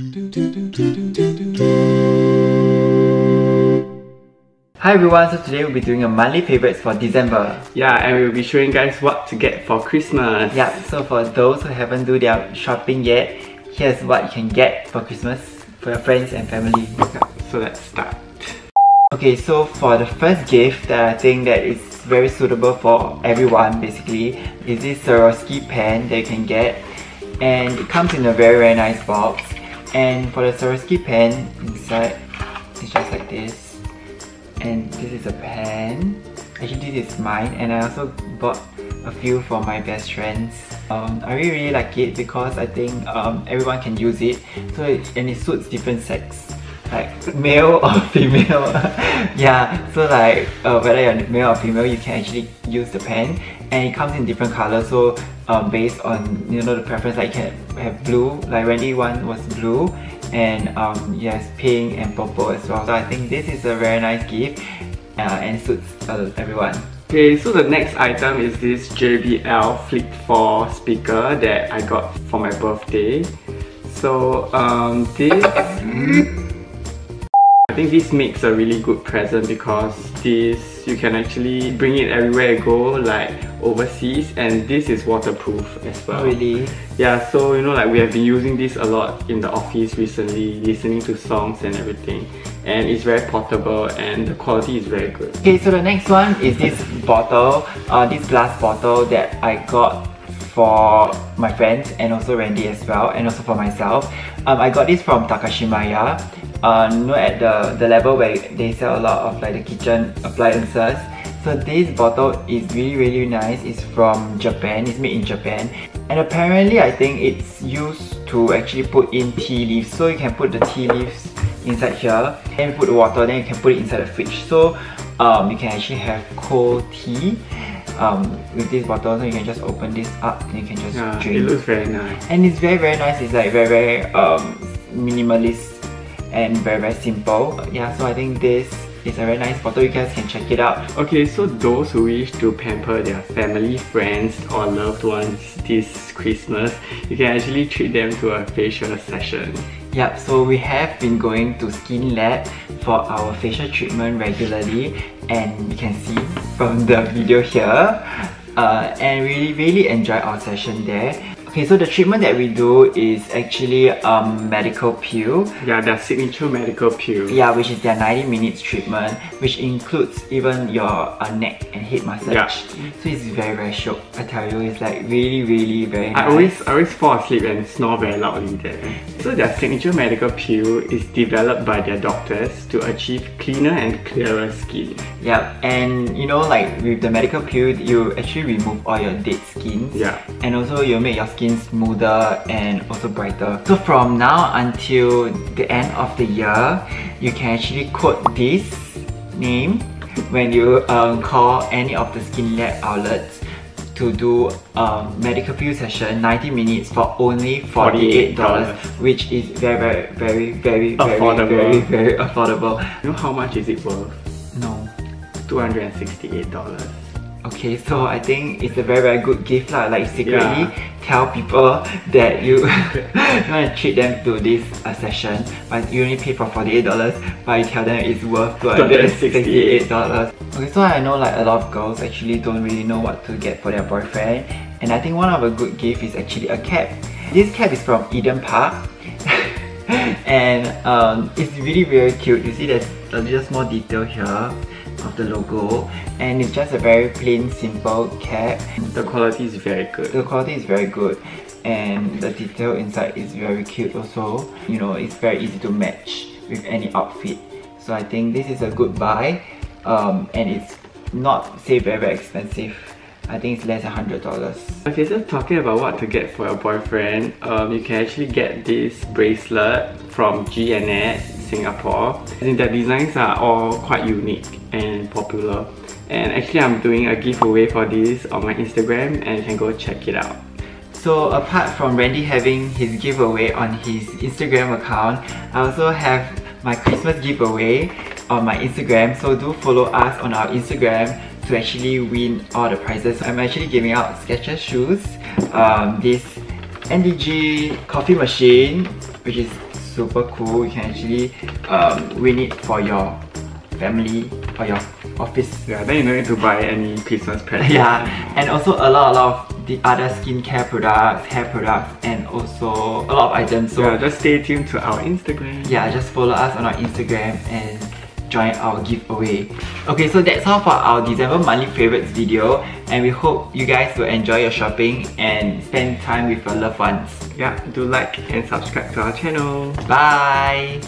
Hi everyone, so today we'll be doing a monthly favorites for December. Yeah, and we'll be showing guys what to get for Christmas. Yeah, so for those who haven't do their shopping yet, here's what you can get for Christmas for your friends and family. Yeah, so let's start. Okay, so for the first gift that I think that is very suitable for everyone basically is this Swarovski pen that you can get and it comes in a very very nice box and for the Swarovski pen inside it's just like this. And this is a pen. Actually this is mine. And I also bought a few for my best friends. Um, I really really like it because I think um, everyone can use it. So it, and it suits different sex like male or female. Yeah so like uh, whether you're male or female you can actually use the pen and it comes in different colors. So um, based on you know the preference like you can have blue like Randy one was blue and um, yes pink and purple as well. So I think this is a very nice gift uh, and suits uh, everyone. Okay, so the next item is this JBL Flip 4 speaker that I got for my birthday. So um, this I think this makes a really good present because this you can actually bring it everywhere you go like overseas and this is waterproof as well. Oh, really? Yeah, so you know like we have been using this a lot in the office recently, listening to songs and everything. And it's very portable and the quality is very good. Okay, so the next one is this bottle, uh, this glass bottle that I got for my friends and also Randy as well and also for myself. Um, I got this from Takashimaya uh, you know at the, the level where they sell a lot of like the kitchen appliances. So this bottle is really really nice. It's from Japan. It's made in Japan. And apparently I think it's used to actually put in tea leaves. So you can put the tea leaves inside here. Then put the water. Then you can put it inside the fridge. So um, you can actually have cold tea. Um, with this bottle so you can just open this up and you can just yeah, drink. It looks very nice. And it's very very nice. It's like very very um, minimalist and very very simple. Yeah, so I think this is a very nice bottle. You guys can check it out. Okay, so those who wish to pamper their family, friends or loved ones this Christmas, you can actually treat them to a facial session. Yep, so we have been going to Skin Lab for our facial treatment regularly and you can see from the video here uh, and really really enjoy our session there Okay, so the treatment that we do is actually um, medical peel. Yeah, their signature medical peel. Yeah, which is their 90 minutes treatment, which includes even your uh, neck and head massage. Yeah. So it's very very shiok. I tell you, it's like really really very nice. I always I always fall asleep and snore very loudly there. So their signature medical peel is developed by their doctors to achieve cleaner and clearer skin. Yeah, and you know like with the medical peel, you actually remove all your dead skin. Yeah. And also you make your skin skin smoother and also brighter. So from now until the end of the year, you can actually quote this name when you um, call any of the Skin Lab outlets to do a medical peel session 90 minutes for only $48, $48. which is very very very very affordable. very very affordable. You know how much is it worth? No. $268. Okay, so I think it's a very very good gift lah. Like secretly yeah. tell people that you, want to treat them to this uh, session, but you only pay for forty eight dollars, but you tell them it's worth two hundred sixty eight dollars. Okay, so I know like a lot of girls actually don't really know what to get for their boyfriend, and I think one of a good gift is actually a cap. This cap is from Eden Park. and um, it's really very cute. You see there's just more detail here of the logo and it's just a very plain simple cap. The quality is very good. The quality is very good and the detail inside is very cute also. You know, it's very easy to match with any outfit. So I think this is a good buy um, and it's not say very, very expensive. I think it's less than $100. Okay, so talking about what to get for your boyfriend, um, you can actually get this bracelet from G&S Singapore. I think their designs are all quite unique and popular. And actually I'm doing a giveaway for this on my Instagram and you can go check it out. So apart from Randy having his giveaway on his Instagram account, I also have my Christmas giveaway on my Instagram. So do follow us on our Instagram to actually win all the prizes. I'm actually giving out Skechers shoes, um, this NDG coffee machine, which is super cool. You can actually um, win it for your family or your office. Yeah, then you don't need to buy any Christmas present. Yeah, and also a lot, a lot of the other skincare products, hair products, and also a lot of items. So yeah, just stay tuned to our Instagram. yeah, just follow us on our Instagram and join our giveaway. Okay, so that's all for our December monthly favorites video and we hope you guys will enjoy your shopping and spend time with your loved ones. Yeah, do like and subscribe to our channel. Bye!